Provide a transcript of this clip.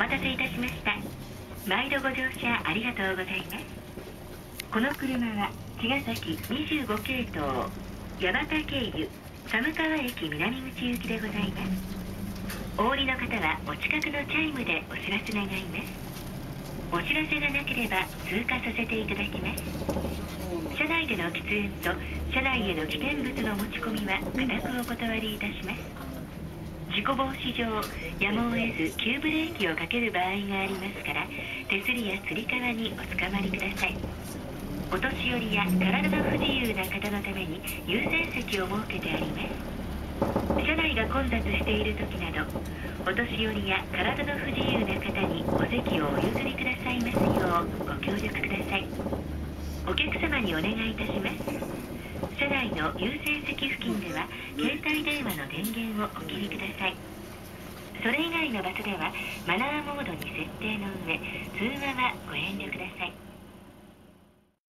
待たせいたしました。毎度ご乗車ありがとうございます。この車は茅ヶ崎25系統山田経由寒川駅南口行きでございます。お降りの方はお近くのチャイムでお知らせ願います。お知らせがなければ通過させていただきます。車内での喫煙と車内への危険物の持ち込みは固くお断りいたします。事故防止上やむを得ず急ブレーキをかける場合がありますから手すりやつり革におつかまりください。お年寄りや体の不自由な方のために優先席を設けてあります。車内が混雑している時などお年寄りや体の不自由な方にお席をお譲りくださいますようご協力ください。お客様にお願いいたします。内の優先席付近では携帯電話の電源をお切りください。それ以外の場所ではマナーモードに設定の上通話はご遠慮ください。